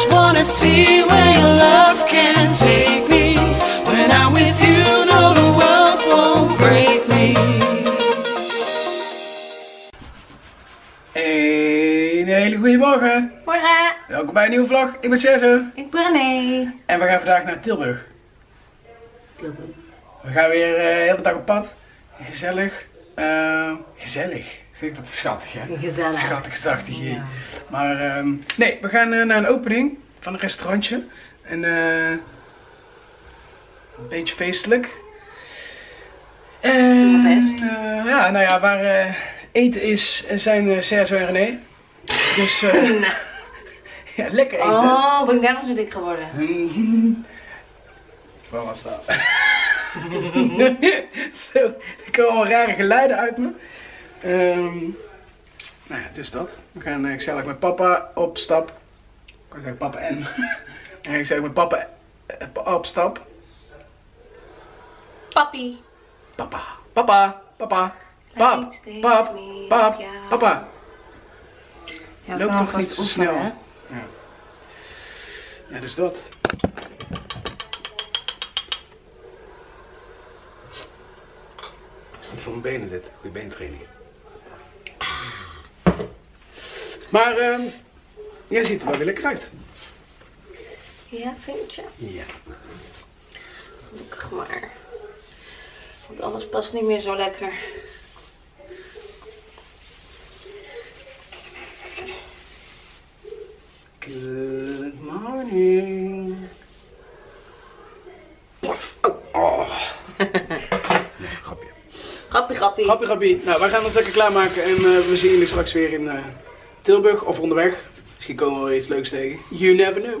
just wanna see where your love can take me. When I'm with you, no, the world won't break me. Een hele goede morgen. Welkom bij een nieuwe vlog. Ik ben Sergio. ik ben René. En we gaan vandaag naar Tilburg. We gaan weer eh, de hele dag op pad. Gezellig. Eh, gezellig. Zeg dat is schattig hè? Gezellig. Schattig, zachtig. Maar ehm, nee, we gaan eh, naar een opening van een restaurantje. En eh, een beetje feestelijk. En best. ja, nou ja, waar eten is, zijn Sergio en René. Dus eh, ja, lekker eten. Oh, ben ik daarom zo dik geworden? Wat was dat? Zo, er komen al rare geluiden uit me. Ehm, nou ja, dus dat. We gaan eh, gezellig met papa op stap. Ik zeggen papa en. We gaan gezellig met papa eh, op stap. Papi. Papa, papa, papa, pap, pap, pap, papa. Ja, Loop toch niet zo snel. hè? Ja. ja, dus dat. Voor mijn benen dit. Goede beentraining. Maar ehm jij ziet er wel weer lekker uit. Ja, vind je? Ja. Gelukkig maar. Want alles past niet meer zo lekker. Good morning. Plof. Oh. oh. Nee, grapje. Grappie, grappie. Nou, wij gaan ons lekker klaarmaken en eh, we zien jullie straks weer in eh, Tilburg of onderweg. Misschien komen we wel iets leuks tegen. You never know.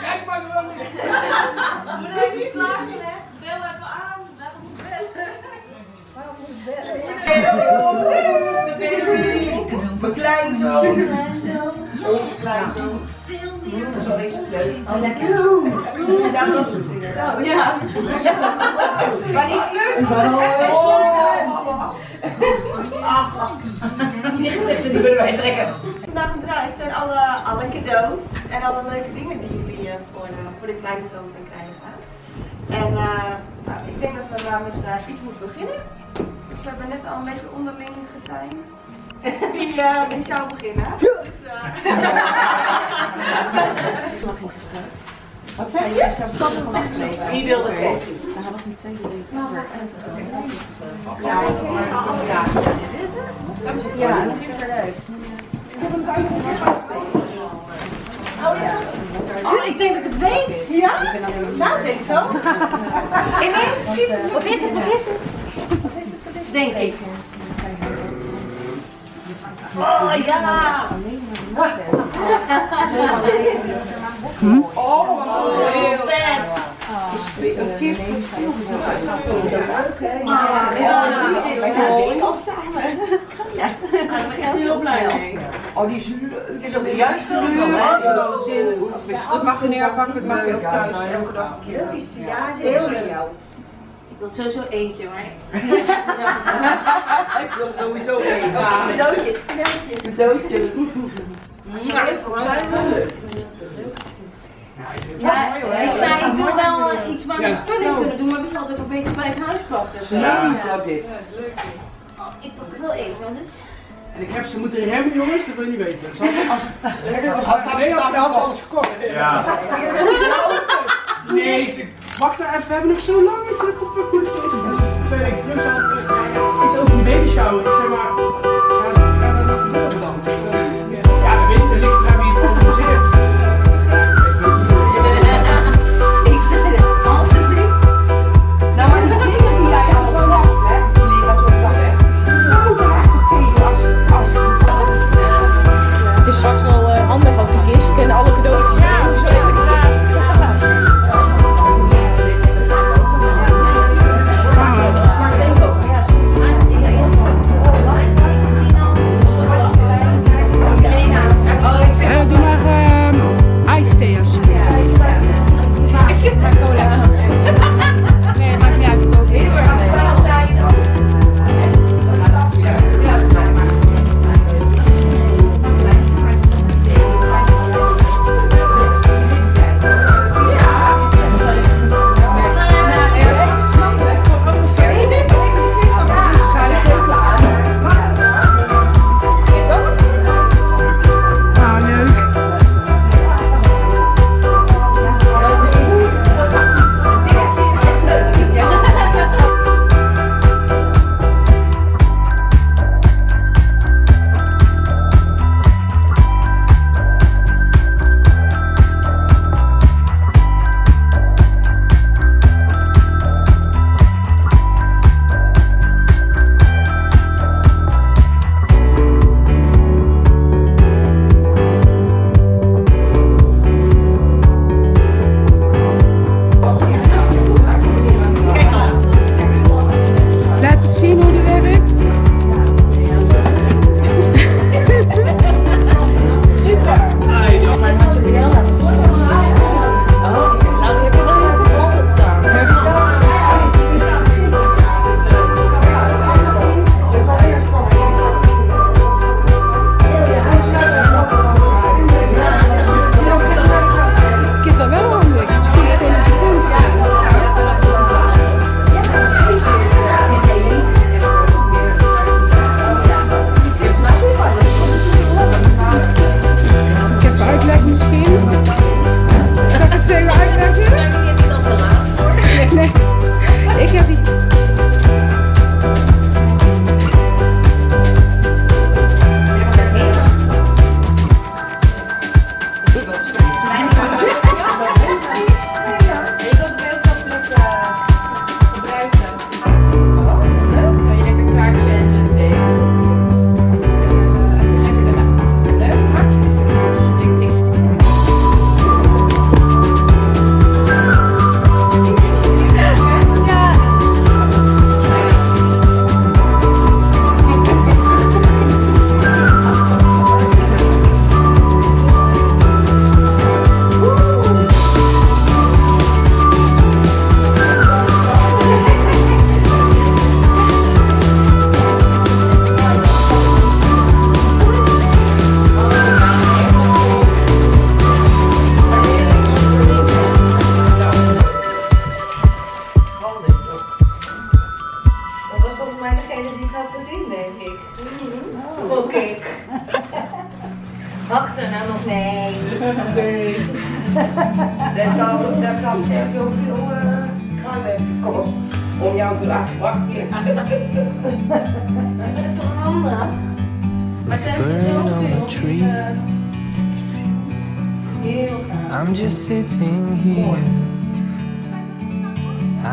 Kijk maar gewoon niet. Maar hij is niet klaargelegd. Bel even aan. Waarom moet bellen? Waarom moet bellen? De baby. Mijn kleinzoon. Onze kleinzoon. Oh, lekker. Dat was het. Oh, ja. Maar die kleur is toch Gezichten die willen wij trekken. Vandaag gedraaid zijn alle, alle cadeaus en alle leuke dingen die jullie eh, voor, de, voor de gaan krijgen. En eh, nou, ik denk dat we maar met eh, iets moeten beginnen. Dus we hebben net al een beetje onderling gezeind. Wie, eh, wie zou beginnen? Dus, eh, Wat zei je? Wie wilde koffie? Ja, superleuk. Ik heb een buitengewoon Oh ja. Oh, ik denk dat ik het weet. Ja? Nou, denk ik ook. Ineens schiet het. Wat is het? Wat is het? Denk ik. Oh ja! Oh, heel vet. Een kist met Ja, is. Ja, daar ben ik echt heel blij mee. Oh, die is leuk. Het is ook de juiste kleur. hè? Dat mag je neerpakken, dat mag je ook thuis elke dag. Ja, heel leuk. Ik wil sowieso eentje, maar... Ik wil sowieso een. Cadeautjes. Cadeautjes. Ja, ik zei, ik wil wel iets waar we vulling kunnen doen, maar we zouden even een beetje bij het huis passen. Leuk dit. Oh, Ik wil even, dus... En ik heb ze moeten remmen, jongens, dat wil je niet weten. Als, als, als, Als ze nee, alles gekocht. Ja. Nee, wacht nou even, we hebben nog zo lang, weet je, goed. Twee weken terug zat, is ook een baby shower. Ik zeg maar, nog, nee. Nee. Dat zal, dat zal zeker heel veel uh, kruiden kosten om jou te laten wachten. Dat is toch handig? Maar ze hebben Bird on a zoveel. tree. Heel gaaf. I'm just sitting here.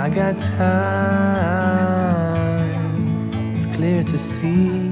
I got time. It's clear to see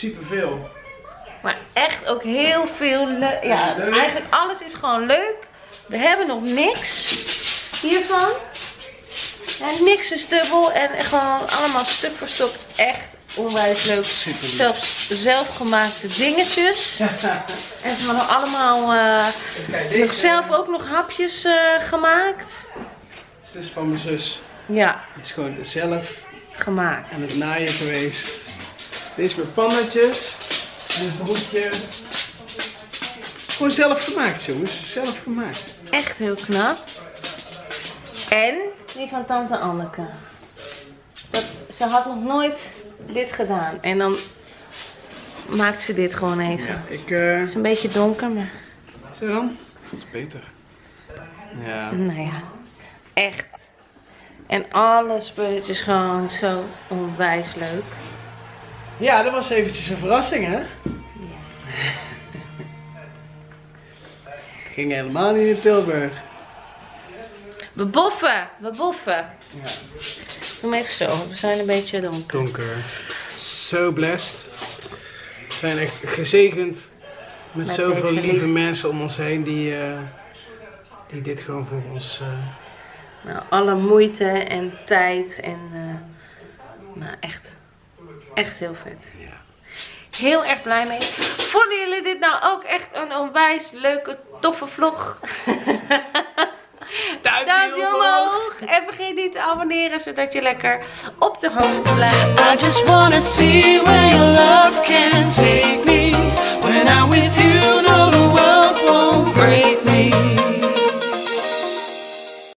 Superveel. Maar echt ook heel veel leuk. Ja, Leuk. eigenlijk alles is gewoon leuk. We hebben nog niks hiervan. Ja, niks is dubbel en gewoon allemaal stuk voor stuk echt onwijs leuk. Super. Zelfs zelfgemaakte dingetjes. En ze hadden allemaal eh, nog zelf ook nog hapjes eh, gemaakt. is dus van mijn zus. Ja, Die is gewoon zelf gemaakt. aan het naaien geweest. Deze met pannetjes. En een broekje. Gewoon zelf gemaakt, jongens. Zelf gemaakt. Echt heel knap. En die van tante Anneke. Dat, ze had nog nooit dit gedaan. En dan maakt ze dit gewoon even. Ja, ik... eh Het is een beetje donker, maar Zo dan? Dat is beter. Ja. nou ja, echt. En alle spulletjes gewoon zo onwijs leuk. Ja, dat was eventjes een verrassing, hè? Ging helemaal niet in Tilburg. We boffen, we boffen. Ja. Doe hem even zo, we zijn een beetje donker. Donker. Zo blessed. We zijn echt gezegend met, Met zoveel lieve liefde. mensen om ons heen die, eh, die dit gewoon voor ons... eh, Nou, alle moeite en tijd en eh, nou echt, Echt heel vet. Ja. Heel erg blij mee. Vonden jullie dit nou ook echt een onwijs leuke, toffe vlog? Duimpje, omhoog. En vergeet niet te abonneren, zodat je lekker op de hoogte blijft. I just wanna see where your love can take me. When I'm with you, no, the world won't break me.